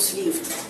sleeve.